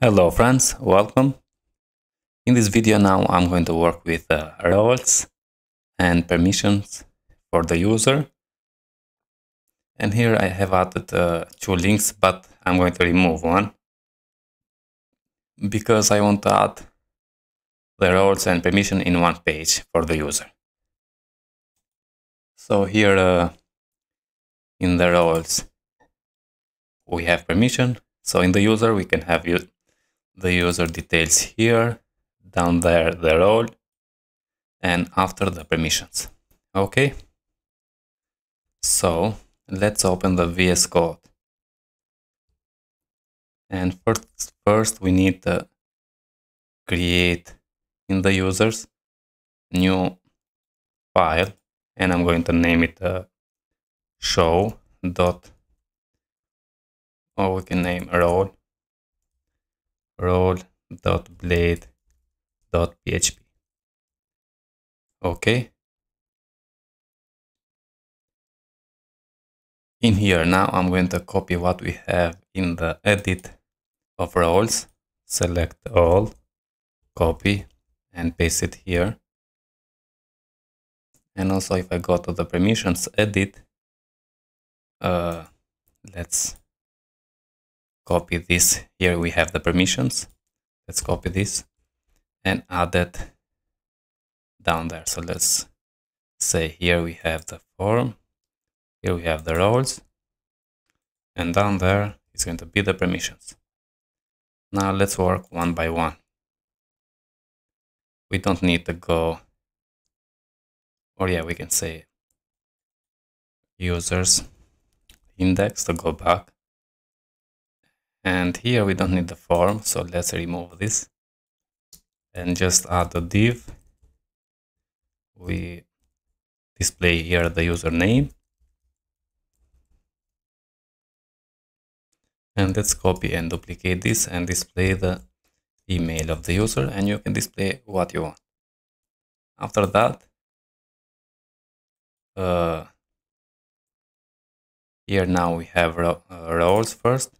Hello friends, welcome. In this video now I'm going to work with uh, roles and permissions for the user. And here I have added uh, two links, but I'm going to remove one because I want to add the roles and permission in one page for the user. So here uh, in the roles we have permission. So in the user we can have the user details here, down there the role, and after the permissions. Okay. So let's open the VS Code. And first, first we need to create in the users new file and I'm going to name it uh, show dot or we can name role role.blade.php. Okay. In here now I'm going to copy what we have in the edit of roles. Select all, copy and paste it here. And also if I go to the permissions edit, uh, let's copy this. Here we have the permissions. Let's copy this and add it down there. So let's say here we have the form. Here we have the roles. And down there is going to be the permissions. Now let's work one by one. We don't need to go, or yeah, we can say users index to go back and here we don't need the form so let's remove this. And just add a div. We display here the username. And let's copy and duplicate this and display the email of the user and you can display what you want. After that uh, here now we have ro uh, roles first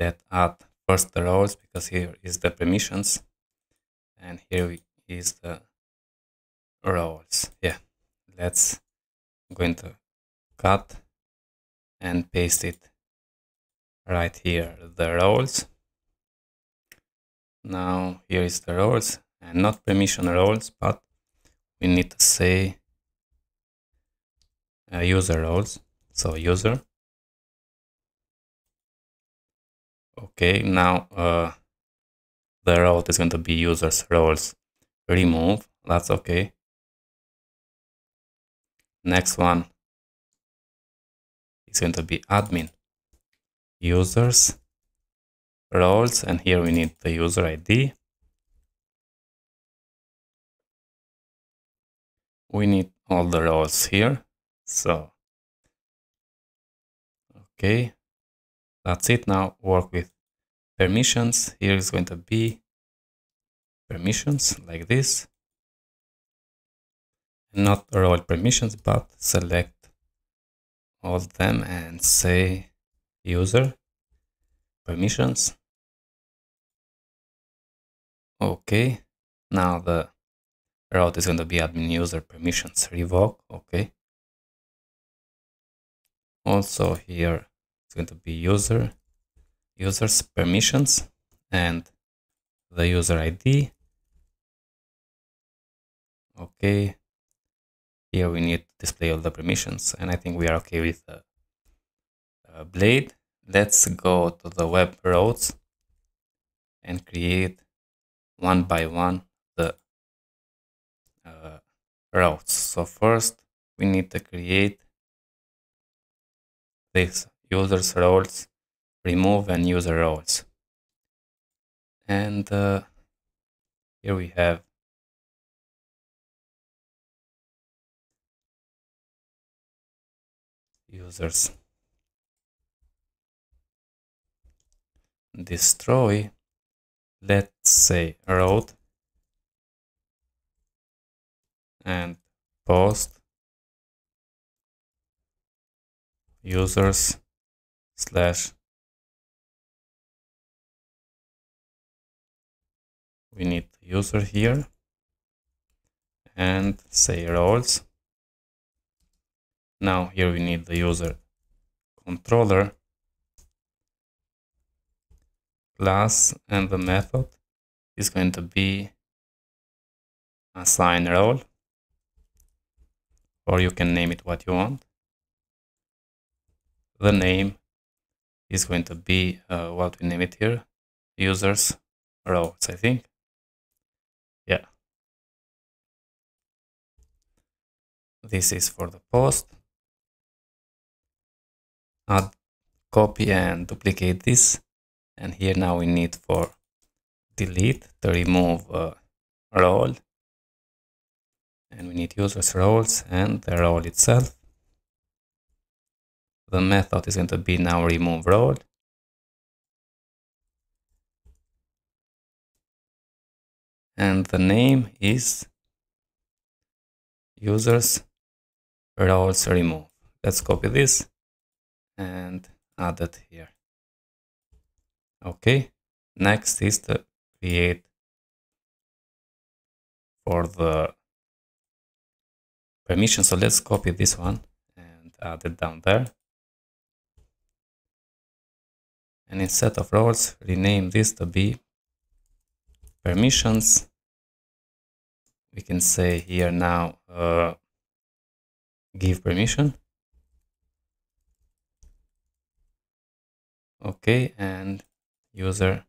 let add first the roles because here is the permissions and here is the roles. Yeah let's I'm going to cut and paste it right here the roles. Now here is the roles and not permission roles but we need to say uh, user roles. So user Okay, now uh, the route is going to be users roles remove. That's okay. Next one is going to be admin users roles and here we need the user ID. We need all the roles here. So, okay, that's it. Now work with permissions. Here is going to be permissions like this. Not role permissions but select all of them and say user permissions. Okay. Now the route is going to be admin user permissions revoke. Okay. Also here it's going to be user, users permissions and the user ID. Okay. Here we need to display all the permissions and I think we are okay with the uh, blade. Let's go to the web routes and create one by one the uh, routes. So first we need to create this users roles, remove and user roles. And uh, here we have users destroy let's say route and post users slash we need user here and say roles. Now here we need the user controller class and the method is going to be assign role or you can name it what you want. The name is going to be uh, what we name it here users roles i think. Yeah. This is for the post. Add copy and duplicate this. And here now we need for delete to remove a role. And we need users roles and the role itself the method is going to be now remove role and the name is users roles remove. Let's copy this and add it here. Okay next is to create for the permission. So let's copy this one and add it down there and instead of roles rename this to be permissions. We can say here now uh, give permission. Okay and user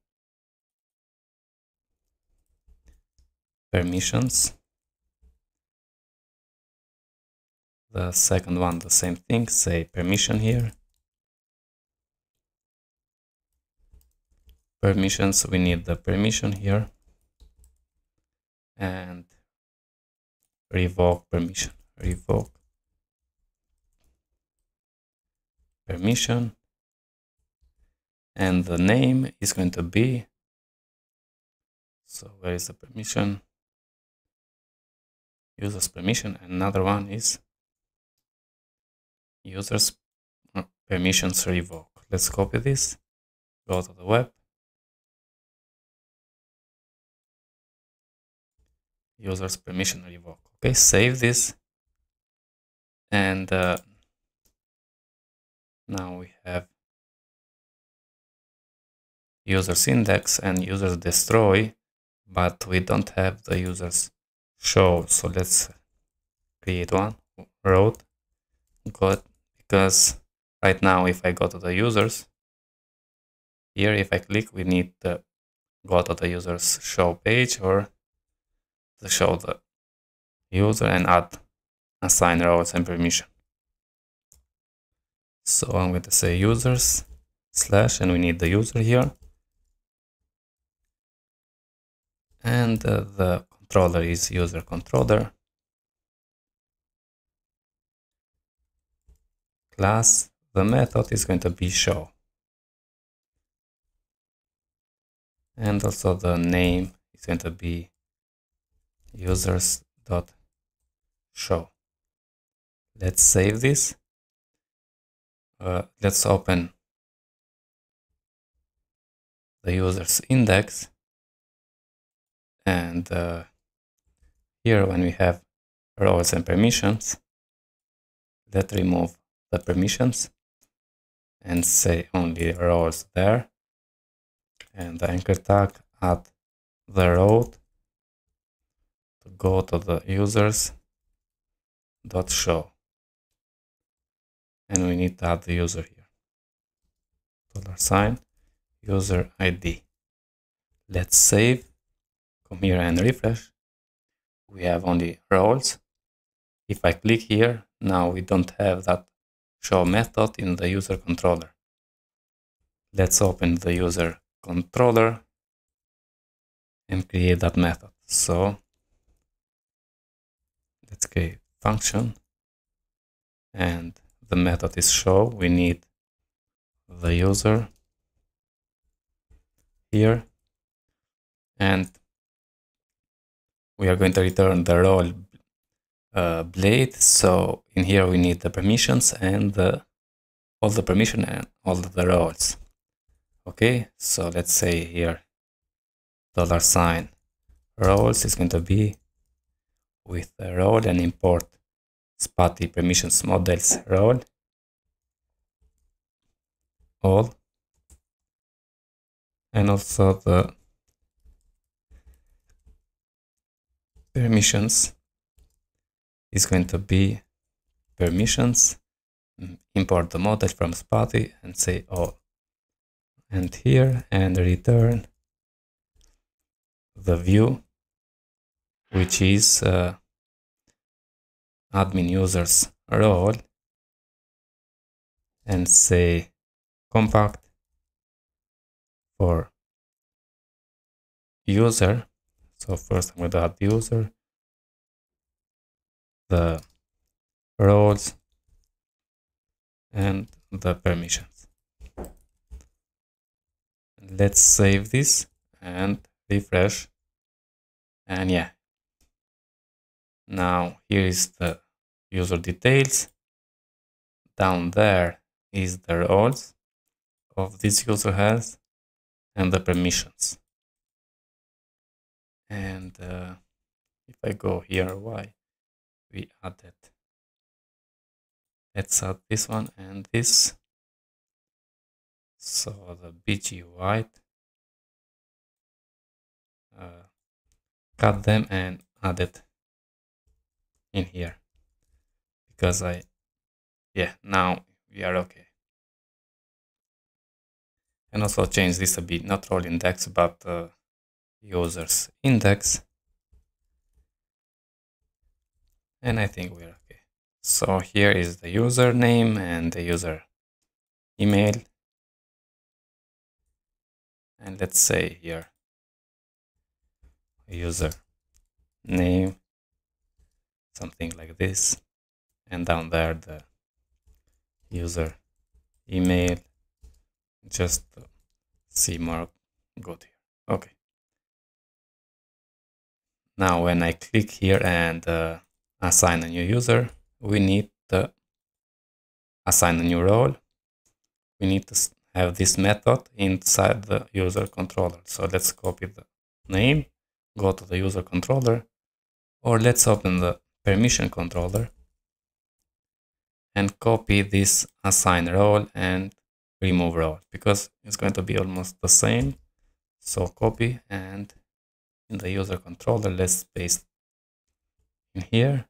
permissions. The second one the same thing say permission here permissions we need the permission here. And revoke permission revoke permission. And the name is going to be so where is the permission? Users permission another one is users permissions revoke. Let's copy this go to the web users permission revoke. Okay save this. And uh, now we have users index and users destroy but we don't have the users show. So let's create one. Route. Good. Because right now if I go to the users here if I click we need to go to the users show page or show the user and add assign roles and permission. So I'm going to say users slash and we need the user here. And uh, the controller is user controller. Class the method is going to be show. And also the name is going to be users dot show let's save this. Uh, let's open the users index. And uh, here when we have roles and permissions let's remove the permissions and say only roles there. And the anchor tag add the route to go to the users dot show and we need to add the user here dollar sign user id let's save come here and refresh, we have only roles. If I click here, now we don't have that show method in the user controller. Let's open the user controller and create that method. So let's create function. And the method is show. We need the user here. And we are going to return the role uh, blade. So in here we need the permissions and the all the permission and all the roles. Okay. So let's say here dollar sign roles is going to be with a role and import Spatie permissions models role all. And also the permissions is going to be permissions. Import the model from Spatie and say all and here and return the view which is uh, admin users role and say compact for user. So first I'm going to add the user the roles and the permissions. Let's save this and refresh. And yeah now here is the user details. Down there is the roles of this user has and the permissions. And uh, if I go here why? We added. Let's add this one and this. So the bg white. Uh, cut them and add it in here. Because I yeah now we are okay. And also change this a bit not role index but uh, users index. And I think we're okay. So here is the username and the user email. And let's say here user name something like this. And down there the user email. Just see more good here okay. Now when I click here and uh, assign a new user we need to assign a new role. We need to have this method inside the user controller. So let's copy the name, go to the user controller, or let's open the permission controller and copy this assign role and remove role because it's going to be almost the same. So copy and in the user controller, let's paste in here.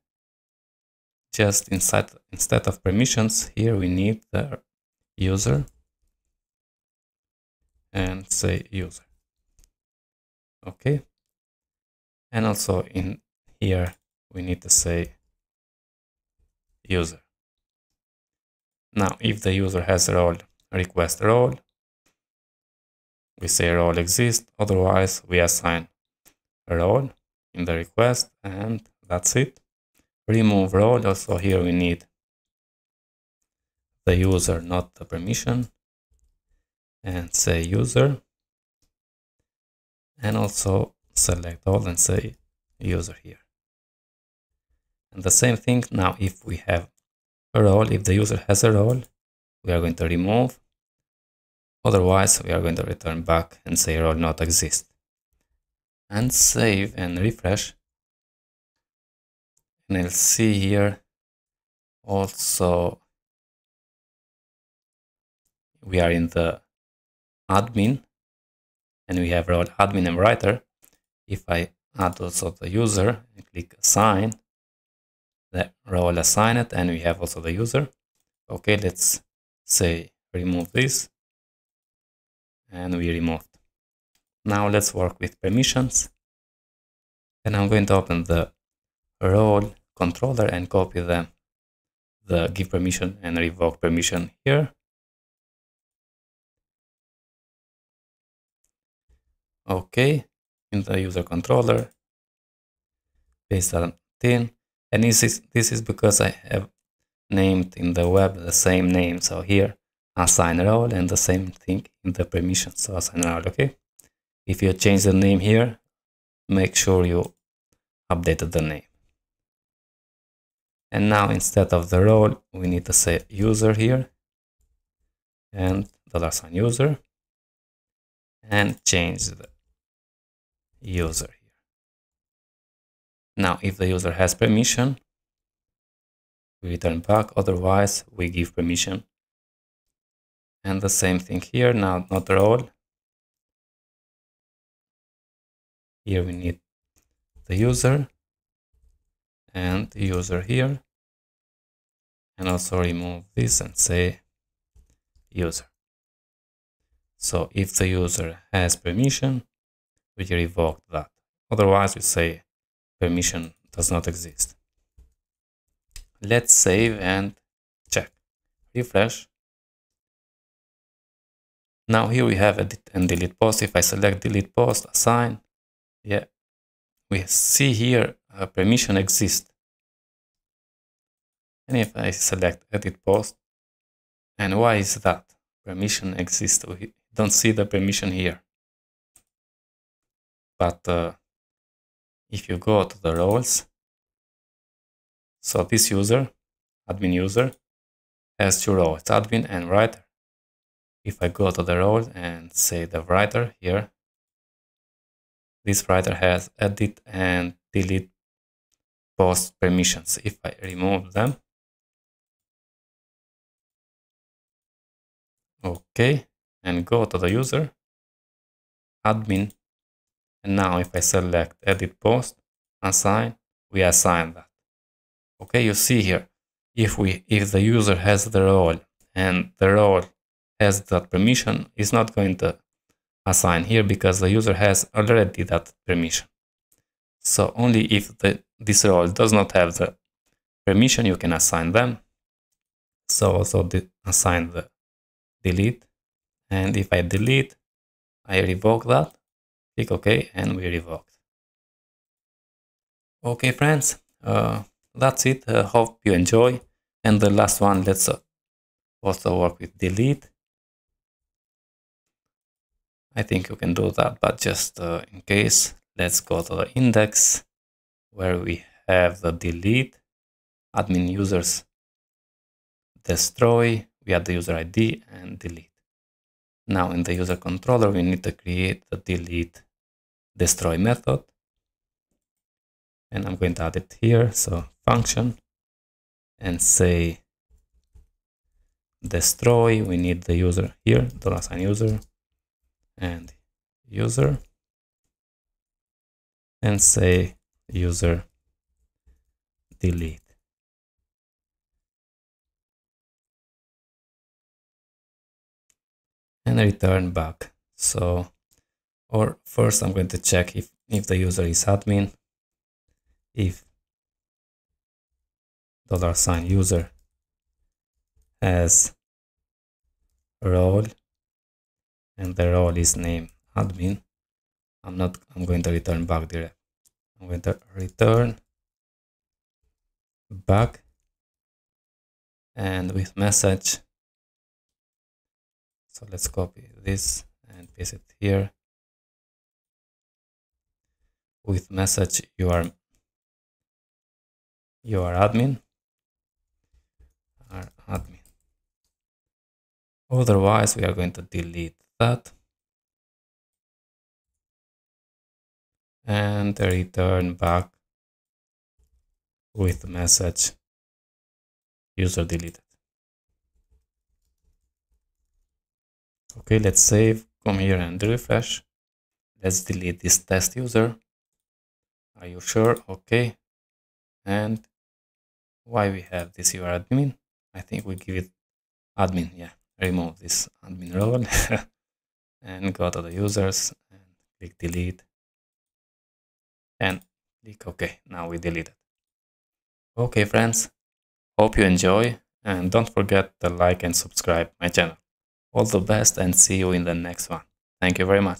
Just inside instead of permissions, here we need the user and say user okay and also in here we need to say user now if the user has a role request role we say role exists otherwise we assign a role in the request and that's it remove role also here we need the user not the permission and say user and also select all and say user here. And the same thing now if we have a role, if the user has a role, we are going to remove. Otherwise, we are going to return back and say role not exist. And save and refresh. And I'll see here also we are in the admin and we have role admin and writer. If I add also the user and click assign, the role assign it and we have also the user. Okay, let's say remove this and we removed. Now let's work with permissions and I'm going to open the role controller and copy them the give permission and revoke permission here OK in the user controller, paste that in. And this is, this is because I have named in the web the same name. So here, assign role and the same thing in the permission. So assign role, okay? If you change the name here, make sure you updated the name. And now instead of the role, we need to say user here. and dollar sign user and change the user. Now, if the user has permission, we return back, otherwise we give permission. And the same thing here, now not role. Here we need the user and the user here. And also remove this and say user. So if the user has permission, we revoke that. Otherwise, we say permission does not exist. Let's save and check. Refresh. Now here we have edit and delete post. If I select delete post, assign, yeah, we see here a permission exists. And if I select edit post, and why is that? Permission exists. We don't see the permission here. But uh, if you go to the roles, so this user, admin user, has two roles, admin and writer. If I go to the role and say the writer here, this writer has edit and delete post permissions. If I remove them, okay, and go to the user, admin, and now if I select edit post, assign, we assign that. Okay, you see here, if we if the user has the role and the role has that permission, is not going to assign here because the user has already that permission. So only if the, this role does not have the permission, you can assign them. So also the, assign the delete. And if I delete, I revoke that, click OK, and we revoked. Okay, friends, uh, that's it. Uh, hope you enjoy. And the last one, let's uh, also work with delete. I think you can do that, but just uh, in case, let's go to the index where we have the delete, admin users, destroy, we add the user ID and delete. Now in the user controller, we need to create the delete destroy method. And I'm going to add it here. So function and say destroy. We need the user here, dollar sign user and user and say user delete. and return back. So, or first I'm going to check if, if the user is admin, if dollar sign user has role and the role is name admin. I'm not, I'm going to return back direct. I'm going to return back and with message so let's copy this and paste it here with message you are admin are admin otherwise we are going to delete that and return back with message user deleted Okay, let's save, come here and refresh. Let's delete this test user. Are you sure? Okay. And why we have this your admin? I think we give it admin. Yeah, remove this admin role and go to the users and click delete and click OK. Now we delete it. Okay, friends. Hope you enjoy and don't forget to like and subscribe my channel. All the best and see you in the next one. Thank you very much.